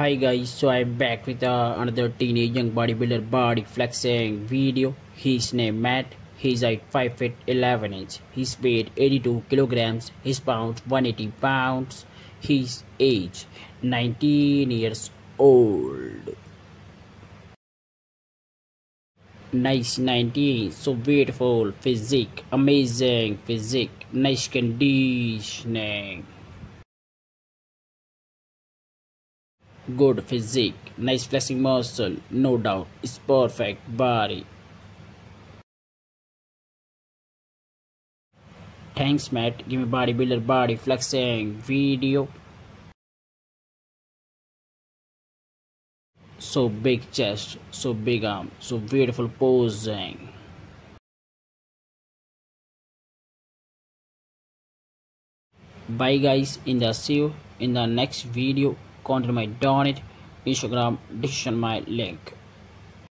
Hi guys, so I'm back with uh, another teenage young bodybuilder body flexing video. His name Matt. He's at 5 feet 11 inch. His weight 82 kilograms. His pounds 180 pounds. His age 19 years old. Nice 19, so beautiful physique, amazing physique, nice conditioning. Good physique, nice flexing muscle, no doubt, it's perfect body. Thanks Matt, give me bodybuilder body flexing video. So big chest, so big arm, so beautiful posing. Bye guys, in the see you in the next video. Contact my donate Instagram, description my link.